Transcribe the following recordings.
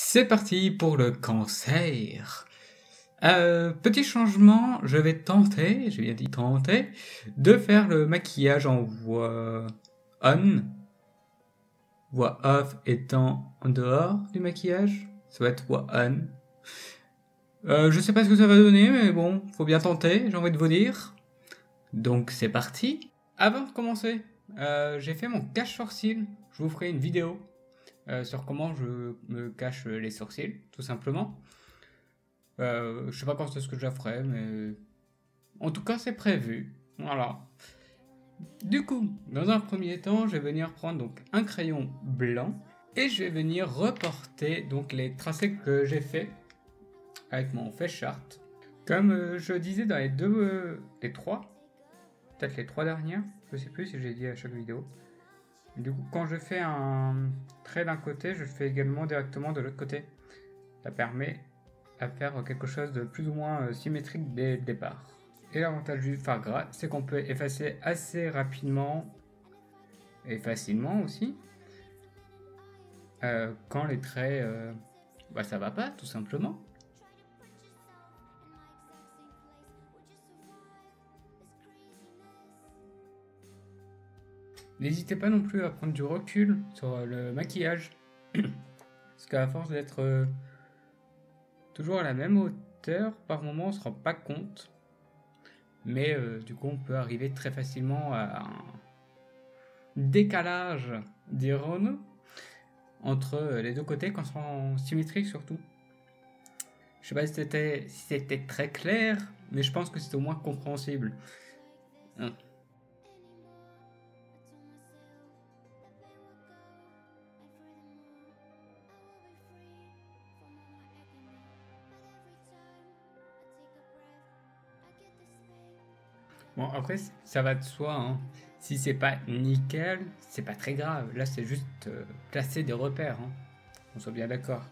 C'est parti pour le cancer. Euh, petit changement, je vais tenter, j'ai bien dit tenter, de faire le maquillage en voix on, voix off étant en dehors du maquillage, ça va être voix on. Euh, je sais pas ce que ça va donner, mais bon, faut bien tenter, j'ai envie de vous dire. Donc c'est parti. Avant de commencer, euh, j'ai fait mon cache sourcil. Je vous ferai une vidéo euh, sur comment je me cache les sourcils, tout simplement. Euh, je sais pas quand est-ce que je ferai, mais en tout cas c'est prévu. Voilà. Du coup, dans un premier temps, je vais venir prendre donc un crayon blanc et je vais venir reporter donc les tracés que j'ai fait avec mon face chart. Comme euh, je disais dans les deux, euh, les trois, peut-être les trois dernières, je sais plus si j'ai dit à chaque vidéo. Du coup, quand je fais un trait d'un côté, je fais également directement de l'autre côté. Ça permet à faire quelque chose de plus ou moins euh, symétrique dès le départ. Et l'avantage du fard gras, c'est qu'on peut effacer assez rapidement et facilement aussi euh, quand les traits, euh, bah ça va pas tout simplement. N'hésitez pas non plus à prendre du recul sur le maquillage. Parce qu'à force d'être euh, toujours à la même hauteur, par moment on se rend pas compte. Mais euh, du coup on peut arriver très facilement à un décalage, dirons-nous, entre euh, les deux côtés quand ils sont symétriques surtout. Je sais pas si c'était si très clair, mais je pense que c'est au moins compréhensible. Hein. Bon, après, ça va de soi. Hein. Si c'est pas nickel, c'est pas très grave. Là, c'est juste euh, placer des repères. Hein. On soit bien d'accord.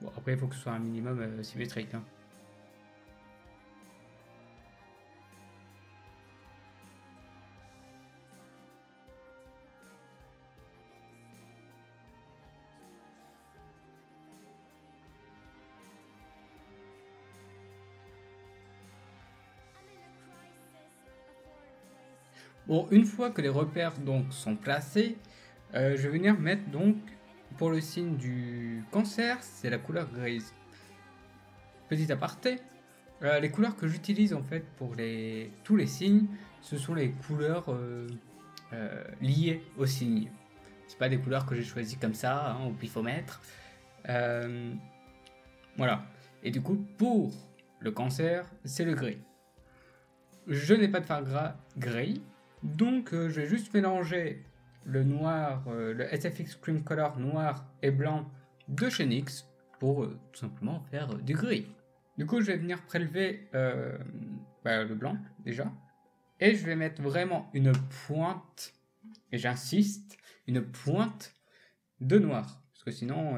Bon, après, il faut que ce soit un minimum euh, symétrique. Hein. Bon, une fois que les repères donc sont placés, euh, je vais venir mettre donc pour le signe du cancer, c'est la couleur grise. Petit aparté, euh, les couleurs que j'utilise en fait pour les, tous les signes, ce sont les couleurs euh, euh, liées au signe. C'est pas des couleurs que j'ai choisies comme ça hein, au pifomètre. Voilà. Et du coup, pour le cancer, c'est le gris. Je n'ai pas de fard gras gris, donc euh, je vais juste mélanger le noir, euh, le SFX Cream Color noir et blanc de chez NYX pour euh, tout simplement faire du gris. Du coup, je vais venir prélever bah, le blanc déjà. Et je vais mettre vraiment une pointe, et j'insiste, une pointe de noir. Parce que sinon,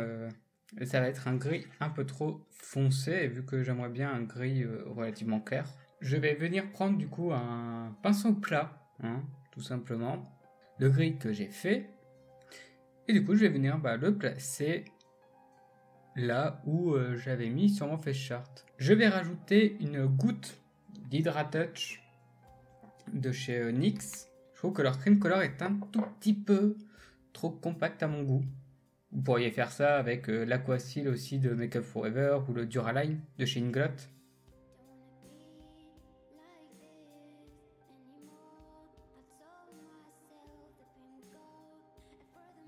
ça va être un gris un peu trop foncé, vu que j'aimerais bien un gris relativement clair. Je vais venir prendre du coup un pinceau plat hein, tout simplement, le gris que j'ai fait. Et du coup, je vais venir bah, le placer là où euh, j'avais mis sur mon face chart. Je vais rajouter une goutte d'Hydratouch de chez euh, NYX. Je trouve que leur cream color est un tout petit peu trop compact à mon goût. Vous pourriez faire ça avec euh, l'Aquasil aussi de Makeup Forever ou le Duraline de chez Inglot.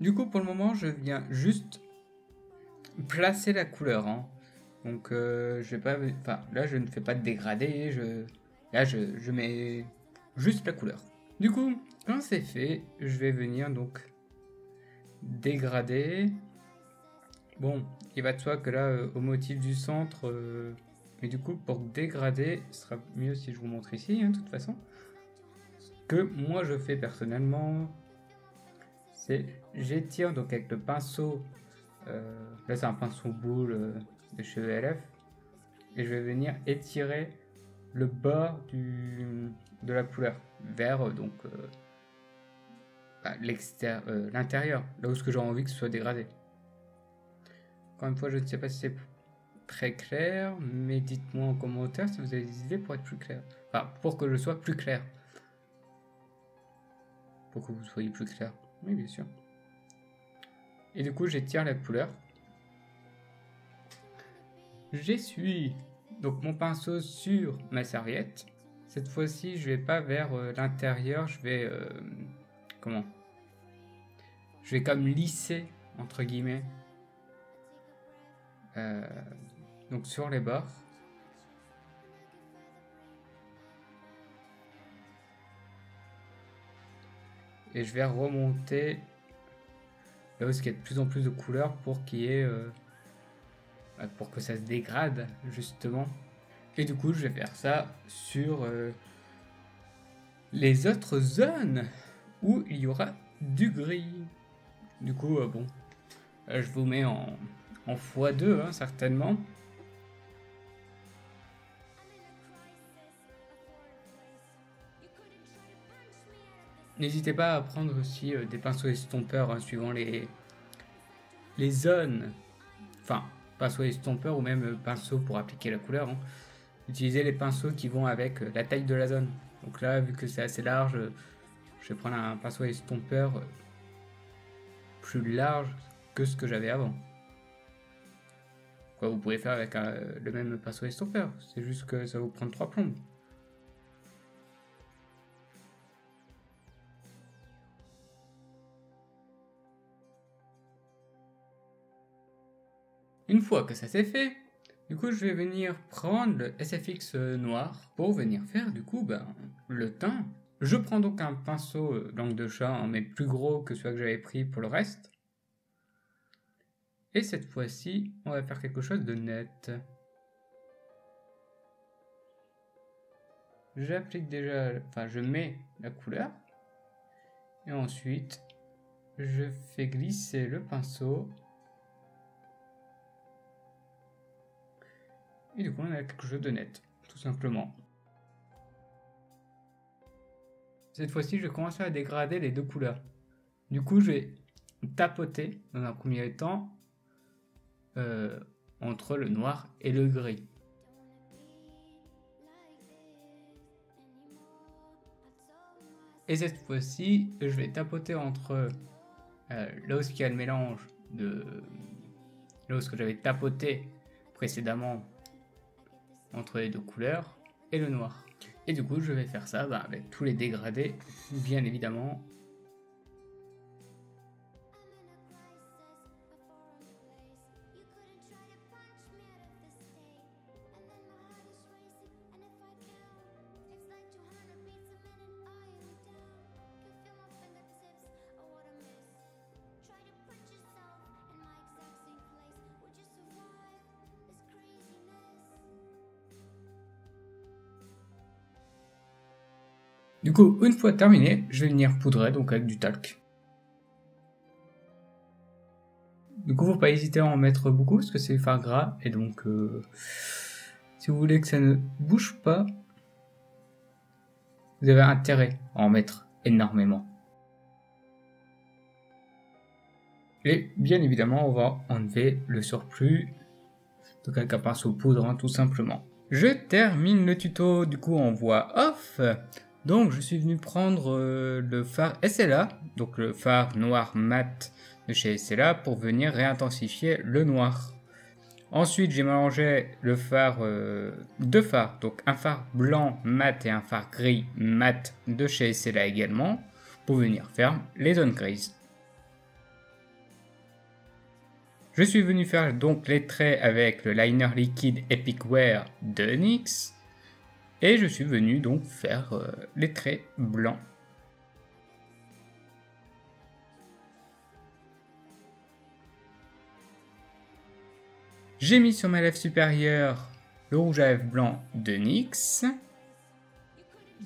Du coup, pour le moment, je viens juste placer la couleur. hein. Donc, euh, je vais pas. Enfin, là, je ne fais pas de dégradé. Je, là, je, mets juste la couleur. Du coup, quand c'est fait, je vais venir donc dégrader. Bon, il va de soi que là, euh, au motif du centre, euh, mais du coup, pour dégrader, ce sera mieux si je vous montre ici, hein, de toute façon. Ce que moi je fais personnellement, j'étire donc avec le pinceau. euh, là, c'est un pinceau boule euh, de chez ELF. Et je vais venir étirer le bord de la couleur vers euh, donc bah, l'intérieur, là où j'ai envie que ce soit dégradé. Encore une fois, je ne sais pas si c'est très clair, mais dites-moi en commentaire si vous avez des idées pour être plus clair. Enfin, pour que je sois plus clair. Pour que vous soyez plus clair. Oui, bien sûr. Et du coup, j'étire la couleur. J'essuie donc mon pinceau sur ma serviette. Cette fois-ci, je vais pas vers euh, l'intérieur, je vais euh, comment? Je vais comme lisser entre guillemets. Euh, donc sur les bords. Et je vais remonter là où il y a de plus en plus de couleurs pour qu'il y bah, pour que ça se dégrade justement. Et du coup, je vais faire ça sur euh, les autres zones où il y aura du gris. Du coup, euh, bon, je vous mets en, en x2 hein, certainement. N'hésitez pas à prendre aussi euh, des pinceaux estompeurs hein, suivant les, les zones. Enfin, pinceau estompeur ou même euh, pinceau pour appliquer la couleur. Hein. Utilisez les pinceaux qui vont avec euh, la taille de la zone. Donc là, vu que c'est assez large, je vais prendre un pinceau estompeur plus large que ce que j'avais avant. Quoi, vous pouvez faire avec le même pinceau estompeur, c'est juste que ça va vous prendre trois plombes. Une fois que ça c'est fait, du coup je vais venir prendre le SFX noir pour venir faire du coup ben, le teint. Je prends donc un pinceau euh, langue de chat, mais plus gros que celui que j'avais pris pour le reste. Et cette fois-ci, on va faire quelque chose de net. J'applique déjà, enfin je mets la couleur. Et ensuite, je fais glisser le pinceau Et du coup, on a quelque chose de net, tout simplement. Cette fois-ci, je vais commencer à dégrader les deux couleurs. Du coup, je vais tapoter dans un premier temps euh, entre le noir et le gris. Et cette fois-ci, je vais tapoter entre euh, là où y a le mélange de là où j'avais tapoté précédemment entre les deux couleurs et le noir. Et du coup, je vais faire ça bah, avec tous les dégradés, bien évidemment, Du coup, une fois terminé, je vais venir poudrer donc avec du talc. Du coup, faut pas hésiter à en mettre beaucoup parce que c'est fard gras et donc euh, si vous voulez que ça ne bouge pas, vous avez intérêt à en mettre énormément. Et bien évidemment, on va enlever le surplus donc avec un pinceau poudre hein, tout simplement. Je termine le tuto du coup en voix off. Donc je suis venu prendre euh, le phare SLA, donc le phare noir mat de chez SLA pour venir réintensifier le noir. Ensuite j'ai mélangé le phare, euh, deux phares, donc un phare blanc mat et un phare gris mat de chez SLA également pour venir faire les zones grises. Je suis venu faire donc les traits avec le liner liquide Epic Wear de NYX et je suis venu donc faire euh, les traits blancs. J'ai mis sur ma lèvre supérieure le rouge à lèvres blanc de NYX.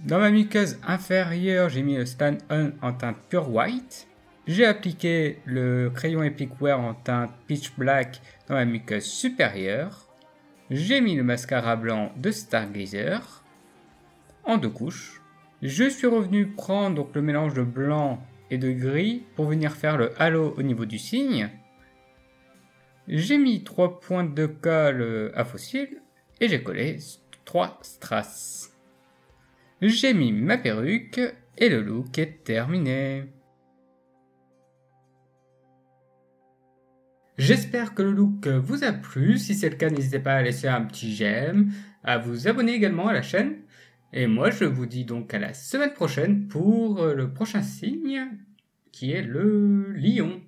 Dans ma muqueuse inférieure, j'ai mis le Stand On en teinte Pure White. J'ai appliqué le crayon Epic Wear en teinte Pitch Black dans ma muqueuse supérieure. J'ai mis le mascara blanc de Stargazer en deux couches. Je suis revenu prendre le mélange de blanc et de gris pour venir faire le halo au niveau du signe. J'ai mis trois pointes de colle à fossile et j'ai collé trois strass. J'ai mis ma perruque et le look est terminé. J'espère que le look vous a plu. Si c'est le cas, n'hésitez pas à laisser un petit j'aime, à vous abonner également à la chaîne. Et moi, je vous dis donc à la semaine prochaine pour le prochain signe qui est le lion.